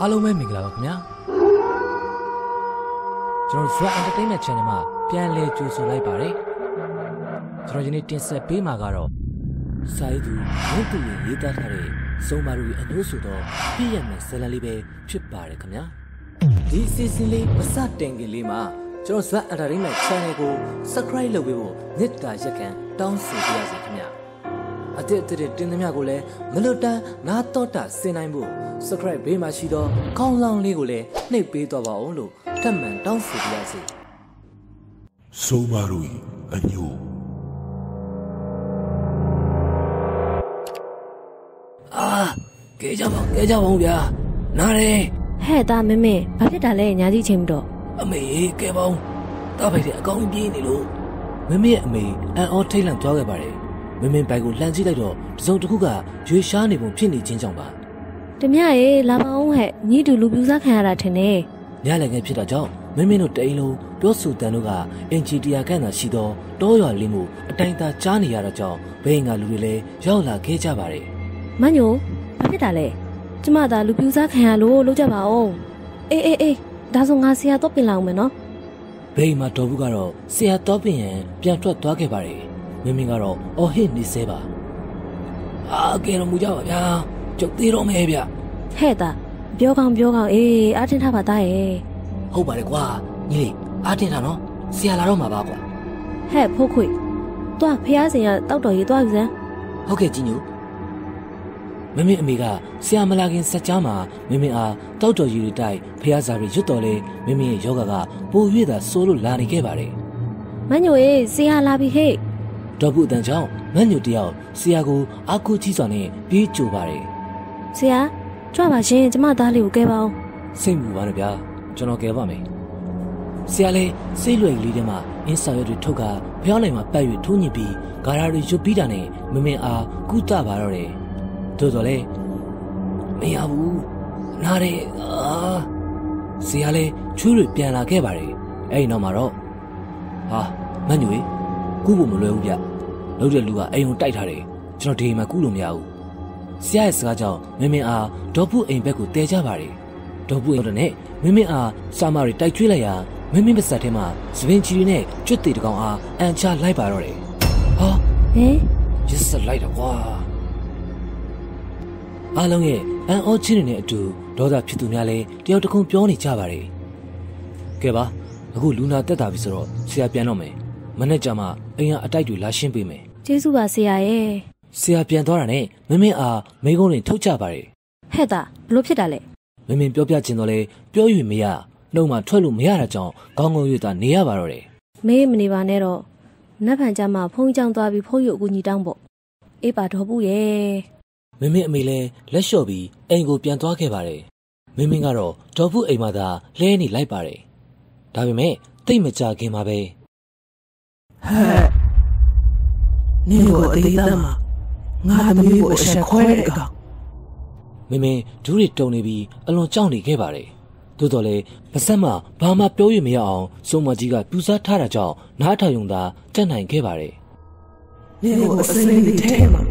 အားလုံးပဲမင်္ဂလာပါခင်ဗျာကျွန်တော် Zwa Entertainment Channel မှာပြန်လည်ကြိုဆိုလိုက်ပါတယ်ကျွန်တော်ဒီနေ့တင်ဆက်ပေးမှာကတော့စာရေးသူဝင်းသူရေးရေးသားထားတဲ့စုံမာရူအနိုးဆိုတော့ပြည့်ရမယ်ဇာတ်လမ်းလေးပဲဖြစ်ပါတယ်ခင်ဗျာဒီအစီအစဉ်လေးမစတင်ခင်လေးမှာကျွန်တော် Zwa Entertainment Channel ကို Subscribe လုပ်ပေးဖို့မေတ္တာရက်ခံတောင်းဆိုပါရစေခင်ဗျာ အတစ်အတစ်တင်သမျှကိုလည်းမလွတ်တမ်းနားတော့တာဆင်နိုင်ဖို့ subscribe ဘေးမှာရှိသောခေါင်းလောင်းလေးကိုလည်းနှိပ်ပေးတော့ပါအောင်လို့ထပ်မံတောင်းဆိုပါရစေဆိုမာရူအညိုအာကဲကြပါကဲကြပါဦးဗျာနားတယ်ဟဲ့သားမင်းမင်းဘာဖြစ်တာလဲညာကြီးချင်းမတော့အမေကဲပါဦးတားဖိုက်တဲ့အကောင်းပြေးနေလို့မမေရဲ့အမေအန်အောထိတ်လန့်သွားခဲ့ပါတယ် မမင်းဘိုက်ကိုလှန်ကြည့်လိုက်တော့တစုံတစ်ခုကရွေရှားနေပုံဖြစ်နေခြင်းကြောင့်ပါတမရေလာမအောင်ဟဲ့ညီတူလူပြူစားခံရတာထင်တယ်ညလည်းငယ်ဖြစ်တာကြောင့်မင်းမင်းတို့တအိမ်လုံးပြောဆိုတန်တို့ကအင်ဂျီတရာခန့်သာရှိသောတောရွာလေးမှုအတိုင်းသာကြားနေရတာကြောင့်ဘိန်းကလူတွေလည်းရောက်လာခဲ့ကြပါတယ်မညိုဘာဖြစ်တာလဲကျမသာလူပြူစားခံရလို့လုပ်ကြပါဦးအေးအေးအေးဒါဆိုငါဆရာတော့ပြင်လာအောင်မယ်နော်ဘိန်းမှာတော်ဘူးကတော့ဆရာတော်ပင်ရန်ပြန်ထွက်သွားခဲ့ပါတယ် မင်းမင်းကတော့အော်ဟစ်နေသေးပါအာကဲတော့မူကြပါဗျာကျုပ်သေးတော့မယ်ဗျဟဲ့သားပြောကောင်းပြောကောင်းအေးအားတင်ထားပါသားရဲ့ဟုတ်ပါတယ်ကွာညီလေးအားတင်တာနော်ဆရာလာတော့မှာပါကွာဟဲ့ဖို့ခွေသွားဖះစင်ရတောက်တော်ရေးသွားပြီစမ်းဟုတ်ကဲ့ကြီးညိုမမင်းအမေကဆရာမလာခင်စက်ကြားမှာမမင်းအားတောက်တော်ယူရီတိုက်ဖះစာရီရွတ်တော်လေမမင်းရဲ့ယောဂကပို၍သာဆိုးလို့လာနေခဲ့ပါတယ်မညိုရေဆရာလာပြီဟဲ့ တော်ဘူးအတန်ကြောင့်ငတ်ညိုတယောက်ဆရာကိုအားကိုးကြီးစွာနဲ့ပြေးကြိုပါတယ်ဆရာကြွပါရှင်ကျမသားလေးကိုကဲပါဦးစိတ်မူပါနဲ့ဗျာကျွန်တော်ကယ်ပါမယ်ဆရာလေးစိတ်လွယ်ကလေးထဲမှာအင်းစာရွက်တွေထုတ်ကဖျောင်းနိုင်မှာပတ်၍ထိုးညစ်ပြီးဂါရာတွေရွတ်ပြီးတာနဲ့မမင်းအားကုသပါတော့တယ်တို့တော်လေမရဘူးနားတယ်အာဆရာလေးချွေးတွေပြန်လာခဲ့ပါတယ်အဲ့ဒီနောက်မှာတော့ဟာမညွေကုဖို့မလွယ်ဘူးဗျ လောက်တဲ့လူကအိမ်ကိုတိုက်ထားတယ်ကျွန်တော်ဒီအိမ်မှာကုလို့မရဘူးဆရာရဲ့စကားကြောင့်မင်းမင်းအားဒေါ်ဖူအိမ်ဘက်ကိုတဲကြပါတယ်ဒေါ်ပူရောက်တဲ့နဲ့မင်းမင်းအားစာမတွေတိုက်ချွေးလိုက်ရာမင်းမင်းပါစက်ထဲမှာသပင်ချီတွေနဲ့ကျွတ်တေတကောင်အားအန်ချလိုက်ပါတော့တယ်။ဟာဟင်ရစ်စက်လိုက်တော့ကွာ။အားလုံးရဲ့အန်အောချင်းတွေနဲ့အတူဒေါသဖြစ်သူများလည်းတယောက်တစ်ခုပြောနေကြပါတယ်။ကဲပါအခုလူနာတက်တာပြီဆိုတော့ဆရာပြန်တော့မယ်။မနေ့ကမှအိမ်ကအတိုက်တွေလာရှင်းပေးမယ် ကျေးဇူးပါဆရာရဲ့။ဆရာပြန်သွားတာနဲ့မင်းမင်းအားမိကုန်းတွေထုတ်ကြပါတယ်။ဟဲ့သားဘလို့ဖြစ်တာလဲမင်းမင်းပြောပြချင်တော့လေပြော၍မရနှုတ်မှထွက်လို့မရတာကြောင့်ခေါင်းငုံ၍သာနေရပါတော့တယ်မေးမနေပါနဲ့တော့နတ်ဖန်ကြမှာဖုန်းကြောင်သွားပြီးဖုန်းရုပ်အကူညီတောင်းပေါ့အေးပါတော့ဘူးရဲ့မင်းမင်းအမေလည်းလက်လျှော့ပြီးအိမ်ကိုပြန်သွားခဲ့ပါတယ်မင်းမင်းကတော့ဒေါ်ဖူအိမ်မှာသာလဲနေလိုက်ပါတယ်ဒါပေမဲ့တိတ်မကြခင်မှာပဲဟဲ့ နင်ကိုအသေးသားမှာငါသမီးကိုအဆက်ခွဲတဲ့ကောင်မင်းမင်းဒူးရီတုံနေပြီးအလွန်ကြောက်နေခဲ့ပါတယ်သို့တော်လည်းပါစက်မှဘာမှပြော၍မရအောင်စုံမကြီးကပြူစားထားတာကြောင့်နားထောင်ယုံသာတက်နိုင်ခဲ့ပါတယ်နင်ကိုအစိမ့်လေးထဲမှာ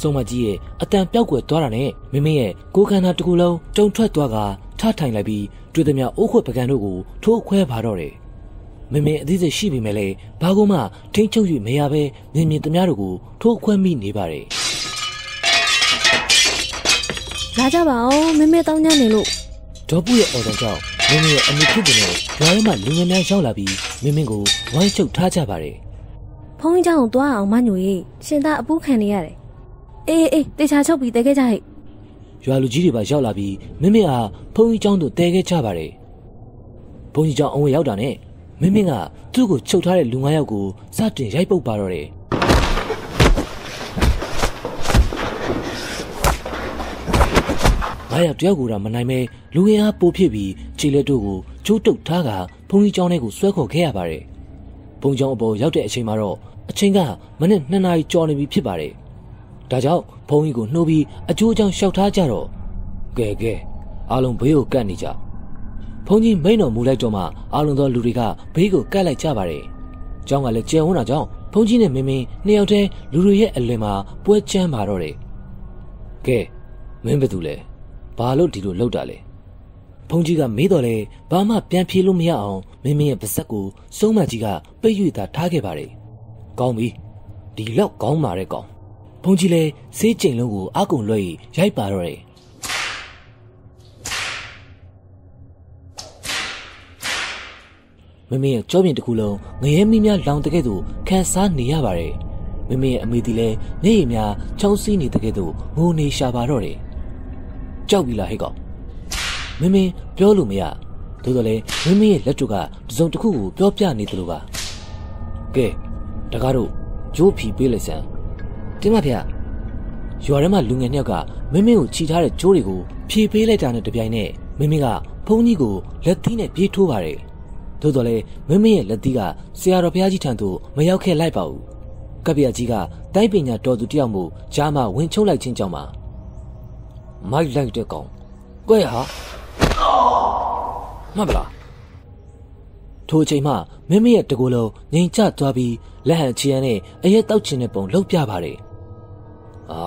စုံမကြီးရဲ့အတန်ပြောက်ကွယ်သွားတာနဲ့မင်းမင်းရဲ့ကိုယ်ခန္ဓာတစ်ခုလုံးတုံထွက်သွားကထထိုင်လိုက်ပြီးတွေ့သည်များအိုးခွက်ပကံတို့ကိုထိုးခွဲပါတော့တယ်မင်းမင်းအသေးစိတ်ရှိပြီမဲ့လေဘာကူမှထိမ့်ချုပ်၍မရဘဲမြင်မြင်သည်များတို့ကိုထိုးခွဲမိနေပါတယ်လာကြပါအောင်မမေတောင်းညနေလို့ဒေါ်ပူရဲ့အော်တန်ကြောင့်မင်းမင်းရဲ့အမိဖြစ်တဲ့ရွာထဲမှာလူငယ်များရောက်လာပြီးမင်းမင်းကိုဝိုင်းချုပ်ထားကြပါတယ်ဖုန်းကြောင်သွားအောင်မညိုရေးရှင်သားအပူခံနေရတယ် အေးအေးတေချာချုပ်ပြီးတဲခဲ့ကြဟဲ့ရွာလူကြီးတွေပါရောက်လာပြီးမင်းမင်းအားဖုန်းကြီးကျောင်းသို့တဲခဲ့ကြပါတယ်ဘုန်းကြီးကျောင်းအဝင်ရောက်တာနဲ့မင်းမင်းကသူ့ကိုချုပ်ထားတဲ့လူငါးယောက်ကိုစတင်ရိုက်ပုတ်ပါတော့တယ်ငါးယောက်တယောက်ကိုတော့မနိုင်မဲလူငယ်အားပိုဖြစ်ပြီးခြေလက်တို့ကိုကျိုးတုပ်ထားကဘုန်းကြီးကျောင်းထဲကိုဆွဲခေါ်ခဲ့ရပါတယ်ဘုန်းကြီးကျောင်းအပေါ်ရောက်တဲ့အချိန်မှာတော့အချိန်ကမနက်2နာရီကျော်နေပြီဖြစ်ပါတယ် ဒါကြောင့်ဘုန်းကြီးကိုနှိုးပြီးအကျိုးအကြောင်းလျှောက်ထားကြတော့ကဲကဲအားလုံးဘေးကိုကတ်နေကြဘုန်းကြီးမိန်တော်မူလိုက်တော့မှအားလုံးသောလူတွေကဘေးကိုကတ်လိုက်ကြပါတယ်။ကျောင်းကလည်းကျယ်ဝန်းတာကြောင့်ဘုန်းကြီးနဲ့မင်းမင်းနှစ်ယောက်တည်းလူတွေရဲ့အလယ်မှာပွဲချမ်းပါတော့တယ်ကဲမင်းဘယ်သူလဲဘာလို့ဒီလိုလှုပ်တာလဲဖုန်းကြီးကမေးတော့လေဘာမှပြန်ဖြေလို့မရအောင်မင်းမင်းရဲ့ပါဇက်ကိုစုံးမကြီးကပိတ်၍သာထားခဲ့ပါတယ်ကောင်းပြီဒီလောက်ကောင်းပါတဲ့ကောင် ဖုန်းကြီးလည်းဆေးကျိန်လုံးကိုအကုံလွှဲရိုက်ပါတော့တယ်မမေရဲ့ကြောပြင်တစ်ခုလုံးငရဲမီးများလောင်တကဲ့သို့ခန်းစားနေရပါတယ်မမေရဲ့အမေဒီလည်းနေရည်များချောင်းစီးနေတကဲ့သို့ငိုနေရှာပါတော့တယ်ကြောက်ပြီလားဟဲ့ကောင်မမေပြောလို့မရသို့တော်လည်းမမေရဲ့လက်တို့ကတစုံတစ်ခုကိုပြောပြနေသလိုပါကဲတကားတို့ဂျိုးဖြီပေးလိုက်စမ်း တင်းမဖေရွာထဲမှာလူငယ်နှစ်ယောက်ကမင်းမင်းကိုခြိထားတဲ့ကြိုးတွေကိုဖြေပေးလိုက်တာနဲ့တပြိုင်နက်မင်းမင်းကဖုန်းကြီးကိုလက်သီးနဲ့ပြေးထိုးပါတယ်။သို့တော်လည်းမင်းမင်းရဲ့လက်သီးကဆရာတော်ဘုရားကြီးထံသို့မရောက်ခဲ့လိုက်ပါဘူး။ကပ္ပယကြီးကတိုက်ပညာတော်သူတယောက်မို့ဂျာမဝင်ချုံလိုက်ခြင်းကြောင့်ပါ။မိုက်လိုက်တဲ့ကောင်။ကွဲဟာမှတ်ပါလား။ထိုအချိန်မှမင်းမရဲ့တကူလုံးငိန်ချသွားပြီးလက်ဟန်ချီရန်နဲ့အရက်တောက်ချင်တဲ့ပုံလှုပ်ပြပါတယ်။ အာ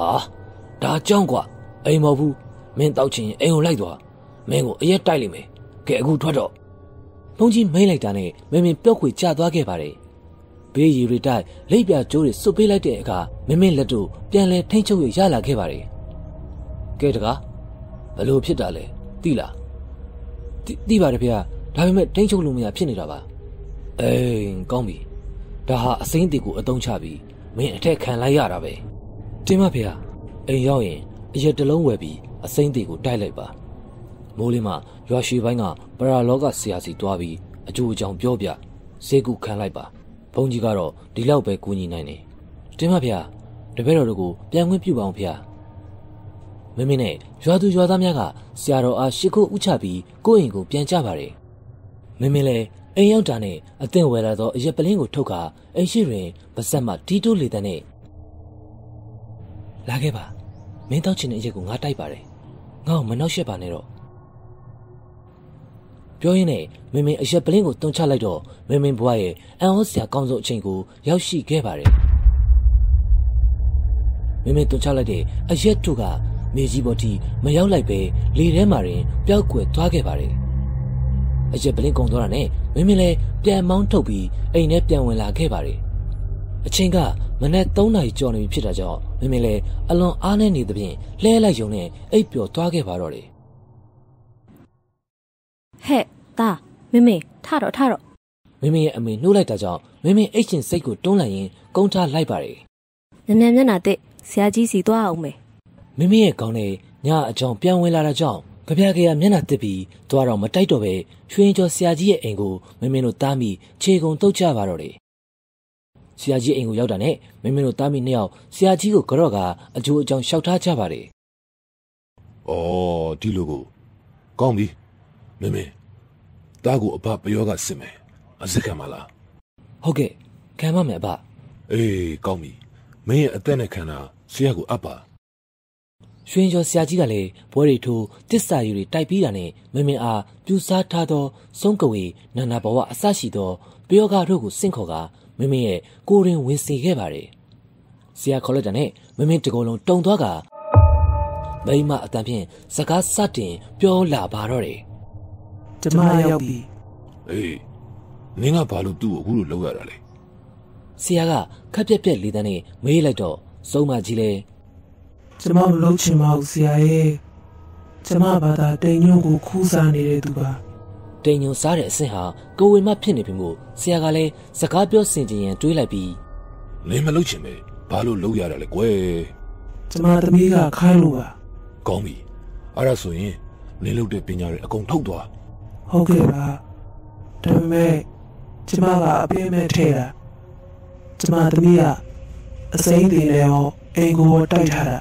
ဒါကြောင့်ကွာအိမ်မဟုတ်ဘူးမင်းတောက်ချင်ရင်အိမ်ကိုလိုက်သွားမင်းကိုအရက်တိုက်လိမ့်မယ်ကဲအခုထွက်တော့ဘုန်းကြီးမိတ်လိုက်တာနဲ့မင်းမင်းပြော့ခွေကျသွားခဲ့ပါတယ်ဘေးရီရီတိုက်လိပ်ပြကျိုးတွေစွတ်ပေးလိုက်တဲ့အခါမင်းမင်းလက်တို့ပြန်လဲထိမ့်ချုပ်ရရလာခဲ့ပါတယ်ကဲတကားဘယ်လိုဖြစ်တာလဲသိလားသိသိပါတယ်ဖေ။ဒါပေမဲ့ထိမ့်ချုပ်လို့မရဖြစ်နေတာပါအေးကောင်းပြီဒါဟာအစိမ့်တီကိုအတုံးချပြီးမင်းအထက်ခံလိုက်ရတာပဲ တင်မဖေ။အိမ်ရောက်ရင်အရက်တလုံးဝယ်ပြီးအစိမ့်တီကိုတိုက်လိုက်ပါမိုးလေးမှရွာရှိပိုင်းကပရာလောကဆရာစီတွားပြီးအကျိုးအကြောင်းပြောပြဈေးကုခံလိုက်ပါဘုန်းကြီးကတော့ဒီလောက်ပဲကူညီနိုင်တယ်တင်မဖေ။တပည့်တော်တို့ကိုပြန်ခွင့်ပြုပါအောင်ဖေ။မင်းမင်းနဲ့ရွာသူရွာသားများကဆရာတော်အားရှ िख ိုးဥချပြီးကိုယ့်အိမ်ကိုပြန်ကြပါတယ်မင်းမင်းလည်းအိမ်ရောက်တာနဲ့အသင့်ဝယ်လာသောအရက်ပလင်းကိုထုတ်ကာအိမ်ရှိတွင်ပါဆက်မှတီးတိုးလေတဲ့နဲ့ လာခဲ့ပါမင်းတောက်ချင်တဲ့အရက်ကိုငါတိုက်ပါတယ်ငါ့ကိုမနှောက်ရှက်ပါနဲ့တော့ပြောရင်းနဲ့မင်းမင်းအရက်ပလင်းကိုတွန်းချလိုက်တော့မင်းမင်းဘွားရဲ့အန်ဟောဆရာကောင်းဆုံးအချိန်ကိုရောက်ရှိခဲ့ပါတယ်မင်းမင်းတွန်းချလိုက်တဲ့အရက်တို့ကမြေကြီးပေါ်ထိမရောက်လိုက်ပဲလေထဲမှာတွင်ပျောက်ကွယ်သွားခဲ့ပါတယ်အရက်ပလင်းကုံသွားတာနဲ့မင်းမင်းလည်းပြန်မောင်းထုတ်ပြီးအိမ်ထဲပြန်ဝင်လာခဲ့ပါတယ် အချိန်ကမနက်3နာရီကျော်နေပြီဖြစ်တာကြောင့်မင်းမင်းလည်းအလွန်အားနည်းနေသဖြင့်လဲလိုက်ယုံနဲ့အိပ်ပျော်သွားခဲ့ပါတော့တယ်ဟဲ့တာမမေထတော့ထတော့မင်းမင်းရဲ့အမေနှိုးလိုက်တာကြောင့်မင်းမင်းအိတ်ရှင်စိတ်ကိုတွန်းလိုက်ရင်ကုန်းထားလိုက်ပါတယ်ညညမျက်နာတဲ့ဆရာကြီးစီသွားအောင်မယ်မင်းမင်းရဲ့ကောင်းတဲ့ညအကြောင်းပြန်ဝင်လာတာကြောင့်ကြပြကြရမျက်နှာတစ်ပြီးသွားတော့မတိုက်တော့ပဲရွှင်ကျော်ဆရာကြီးရဲ့အိမ်ကိုမင်းမင်းတို့တားမိခြေကုံတုတ်ကြပါတော့တယ် ဆရာကြီးအိမ်ကိုရောက်တာနဲ့မင်းမင်းတို့တားမိနှစ်ယောက်ဆရာကြီးကိုကြော့ကအကျိုးအကြောင်းရှောက်ထားကြပါတယ်။အော်ဒီလိုကိုကောင်းပြီမင်းမင်းတားကိုအဘပယောကစစ်မယ်အစစ်ခံမလားဟုတ်ကဲ့ခံပါမယ်အဘအေးကောင်းပြီမင်းရဲ့အသက်နဲ့ခံတာဆရာကိုအပ်ပါရွှင်ကျော်ဆရာကြီးကလည်းဘွဲရီထိုးတစ္ဆာယူတွေတိုက်ပြီးတာနဲ့မင်းမင်းအားပြူစားထားသောစုံးကဝေနန္နာဘဝအစရှိသောပယောဂတို့ကိုစင့်ခေါ်က မင်းမင်းရဲ့ကိုရင်ဝင်စီခဲ့ပါတယ်ဆရာခေါ်လိုက်တာနဲ့မင်းမင်းတကောလုံးတုံသွားကမိမအတန်ဖြင့်စကားစတင်ပြောလာပါတော့တယ်ကျမရောက်ပြီအေးနင်းကဘာလို့သူ့ကိုအခုလိုလုပ်ရတာလဲဆရာကခက်ပြက်ပြက်လေးတန်းနဲ့မေးလိုက်တော့စုံမကြီးလဲကျမမလုပ်ချင်ပါဘူးဆရာရဲ့ကျမဘာသာတိမ်ညွန့်ကိုခူးစားနေတဲ့သူပါ တိမ်ညွန့်စားတဲ့အဆင့်ဟာကိုဝေမဖြစ်နေပြီမို့ဆရာကလည်းစကားပြောစင်ကြင်ရန်တွေးလိုက်ပြီးလင်းမလုပ်ချင်ပဲဘာလို့လုပ်ရတာလဲကွယ်ကျမသမီးကခိုင်းလို့ပါကောင်းပြီအဲ့ဒါဆိုရင်လင်းလုပ်တဲ့ပညာတွေအကုန်ထုတ်သွားဟုတ်ကဲ့ပါဒါပေမဲ့ကျမကအပြင်းမဲ့ထဲတာကျမသမီးကအစိမ့်တွေနဲ့ရောအိမ်ကိုတိုက်ထားတာ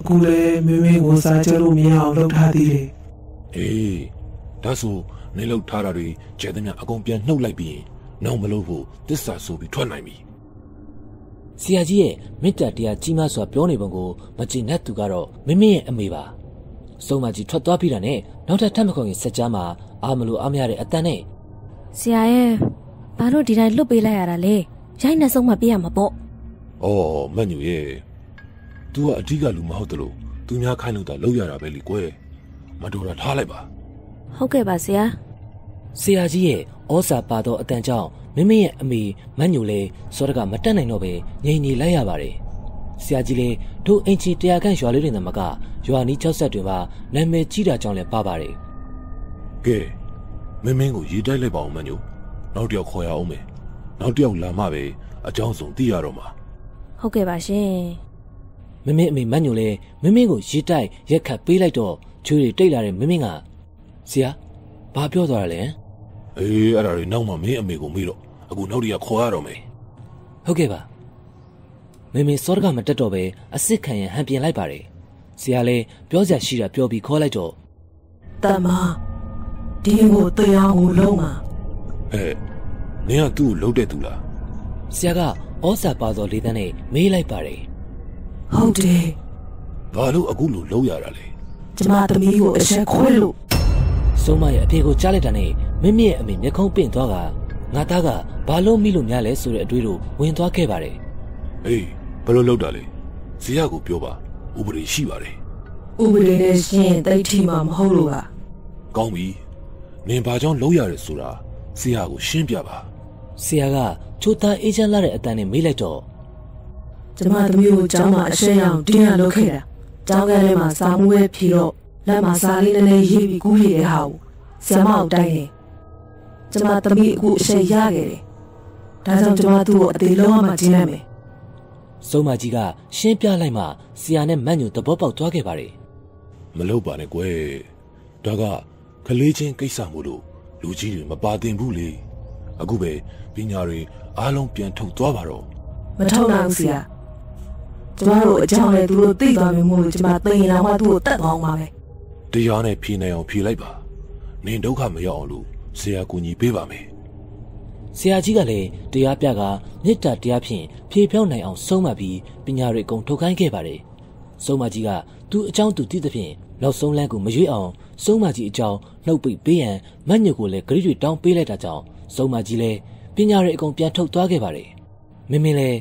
အခုလည်းမင်းမင်းကိုစားကြလို့မရအောင်လုပ်ထားသေးတယ်အေး ဒါဆိုနေလောက်ထားတာတွေကျဲသမျှအကုန်ပြန်နှုတ်လိုက်ပြီးနောက်မလို့ဖို့တစ္ဆာဆိုပြီးထွက်နိုင်ပြီဆရာကြီးရဲ့မေတ္တာတရားကြီးမားစွာပြောနေပုံကိုမကြည်နဲ့သူကတော့မင်းမင်းရဲ့အမေပါစုံမကြီးထွက်သွားပြီးတာနဲ့နောက်ထပ်ထပ်မခေါ်ရင်စက်ကြားမှာအာမလို့အားမရတဲ့အတန်နဲ့ဆရာရဲ့ဘာလို့ဒီတိုင်းလွတ်ပေးလိုက်ရတာလဲရိုက်နှက်ဆုံးမပေးရမှာပေါ့။အော်မတ်ညူရဲ့။ तू ကအဓိကလူမဟုတ်တလို့သူများခိုင်းလို့တာလောက်ရတာပဲလीကွယ်။မတော်တာထားလိုက်ပါ ဟုတ်ကဲ့ပါဆရာဆရာကြီးရဲ့ဩစာပါသောအတန်ကြောင့်မင်းမင်းရဲ့အမေမတ်ညိုလည်းစောတကမတက်နိုင်တော့ပဲငြိမ်နေလိုက်ရပါတယ်ဆရာကြီးလည်းထိုအင်ချီတရားခန့်ရွာလေးတွေနဲ့မကရွာနီး၆ဆက်တွေမှာနာမည်ကြီးတာကြောင့်လည်းပါပါတယ်။ကဲမင်းမင်းကိုရေးတိုက်လိုက်ပါအောင်မတ်ညူ။နောက်တစ်ယောက်ခေါ်ရအောင်မယ်။နောက်တစ်ယောက်လာမှပဲအကြောင်းစုံသိရတော့မှာဟုတ်ကဲ့ပါရှင်မင်းမင်းအမေမတ်ညိုလည်းမင်းမင်းကိုရေတိုက်ရက်ခတ်ပေးလိုက်တော့ချွေးတွေတိတ်လာတဲ့မင်းမင်းက ဆရာဘာပြောသွားရလဲ။အေးအဲ့ဒါတွေနောက်မှမင်းအမေကိုမေးတော့အခုနောက်တစ်ယောက်ခေါ်ရတော့မယ်ဟုတ်ကဲ့ပါမင်းမင်းစောတကမတက်တော့ပဲအစ်စ်ခံရဟန်ပြင်လိုက်ပါတယ်ဆရာလည်းပြောစရာရှိတာပြောပြီးခေါ်လိုက်တော့တမဒီကိုတရားကိုလုံးမှာ။အဲနင်ကသူ့ကိုလှုပ်တဲ့သူလားဆရာကဩစာပါသောလေးတန်းနဲ့မေးလိုက်ပါတယ်ဟုတ်တယ်။ဘာလို့အခုလိုလှုပ်ရတာလဲကျမသမီးကိုအချက်ခွဲလို့ ဆုံးမရဲ့အဖေကိုကြားလိုက်တာနဲ့မင်းမရဲ့အမေမျက်ခုံးပင့်သွားကငါသားကဘာလို့မိလို့များလဲဆိုတဲ့အတွေးတို့ဝင်သွားခဲ့ပါတယ်။အေးဘယ်လိုလှုပ်တာလဲ။ဇေယျကိုပြောပါ။ဥပဒေရှိပါတယ်ဥပဒေနဲ့ရှင်းတိတ်ထီမှာမဟုတ်လို့ပါ။ကောင်းပြီ။နင်ဘာကြောင့်လှုပ်ရတယ်ဆိုတာဇေယျကိုရှင်းပြပါဆရာကချိုးသားအေးချမ်းလာတဲ့အတန်းနဲ့မေးလိုက်တော့ကျမသမီးကိုကျောင်းမှာအရှက်ရအောင်တင်းရလုပ်ခဲ့တာကျောင်းကလေးမှာစာမှုပဲဖြီတော့ လက်မှာစာလေးနည်းနည်းရေးပြီးကူးရတဲ့ဟာကိုဆရာမကိုတိုက်တယ်ကျမသမီးအခုအရှက်ရခဲ့တယ်ဒါကြောင့်ကျမသူ့ကိုအသေးလုံးဝမှကျင်းလိုက်မယ်ဆုံးမကြီးကရှင်းပြလိုက်မှဆရာနဲ့မတ်ညိုသဘောပေါက်သွားခဲ့ပါတယ်။မလှုပ်ပါနဲ့ကွယ်။ဒါကကလေးချင်းကိစ္စမို့လို့လူကြီးတွေမပါတင်ဘူးလေ။အခုပဲပညာတွေအားလုံးပြန်ထုတ်သွားပါတော့မထောက်နိုင်ဘူးဆရာကျမတို့အကြောင်းလဲသူတို့သိသွားပြီမို့လို့ကျမသိရင်တော့သူ့ကိုတတ်သွားအောင်ပါပဲ။ တရားနဲ့ဖြေနိုင်အောင်ဖြေလိုက်ပါ။နင်ဒုက္ခမရောက်အောင်လို့ဆရာကူညီပေးပါမယ်။ဆရာကြီးကလည်းတရားပြကမေတ္တာတရားဖြင့်ဖြေဖြောင်းနိုင်အောင်ဆုံးမပြီးပညာတွေအကုန်ထုတ်ခိုင်းခဲ့ပါတယ်ဆုံးမကြီးကသူ့အကြောင်းသူသိသဖြင့်နောက်ဆုံးလမ်းကိုမရွေ့အောင်ဆုံးမကြီးအကြောင်းနှုတ်ပိတ်ပေးရန်မတ်ညိုကိုလည်းဂရိတွေတောင်းပေးလိုက်တာကြောင့်ဆုံးမကြီးလည်းပညာတွေအကုန်ပြန်ထုတ်သွားခဲ့ပါတယ်မင်းမင်းလည်း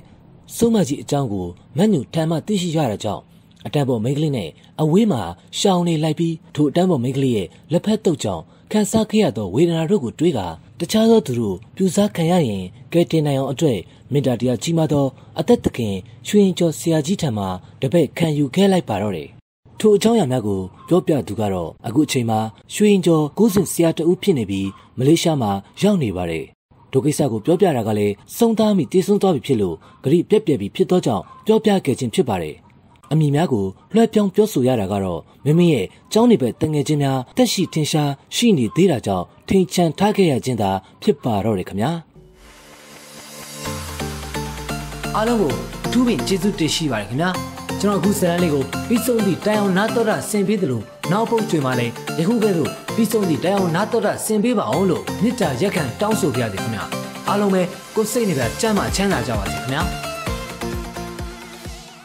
ဆုံးမကြီးအကြောင်းကိုမတ်ညိုထမ်းမှသိရှိရတာကြောင့် အတန်းပေါ်မိန်းကလေးနဲ့အဝေးမှာရှောင်းနေလိုက်ပြီးထိုအတန်းပေါ်မိန်းကလေးရဲ့လက်ဖက်တုပ်ကြောင့်ခန်းစားခဲ့ရသောဝေဒနာတို့ကိုတွေးကာတခြားသောသူတို့ပြူစားခံရရင်ကဲတင်နိုင်အောင်အတွက်မေတ္တာတရားကြီးမားသောအသက်သခင်ရွှေရင်ကျော်ဆရာကြီးထံမှတပည့်ခံယူခဲ့လိုက်ပါတော့တယ်။ထိုအကြောင်းအရာများကိုပြောပြသူကတော့အခုအချိန်မှာရွှေရင်ကျော်ကိုးစင်ဆရာတဦးဖြစ်နေပြီးမလေးရှားမှာရောက်နေပါတယ်။ဒုကိစ္စကိုပြောပြတာကလည်းစုံသားမိတည်ဆုံသွားပြီဖြစ်လို့ဂရိပြက်ပြက်ပြီးဖြစ်သောကြောင့်ပြောပြခဲ့ခြင်းဖြစ်ပါတယ်။ အမိများကိုလွှဲပြောင်းပြောဆိုရတာကတော့မမရဲ့ကျောင်းနေပဲတငယ်ချင်းများတက်ရှိထင်ရှားရှိနေသေးတာကြောင့်ထိန်ချန်ထားခဲ့ရခြင်းသာဖြစ်ပါတော့တယ်ခင်ဗျာအားလုံးကိုအထူးပင်ကျေးဇူးတင်ရှိပါတယ်ခင်ဗျာကျွန်တော်အခုဇာတ်လမ်းလေးကိုပြီးဆုံးသည့်တိုင်အောင်နာတော်တာဆင်ပေးသလိုနောက်ပုတ်ကျွေမှာလည်းယခုကဲ့သို့ပြီးဆုံးသည့်တိုင်အောင်နာတော်တာဆင်ပေးပါအောင်လို့မေတ္တာရက်ခံတောင်းဆိုကြရစေခင်ဗျာအားလုံးပဲကိုယ်စိတ်နှပြချမ်းသာချမ်းသာကြပါစေခင်ဗျာ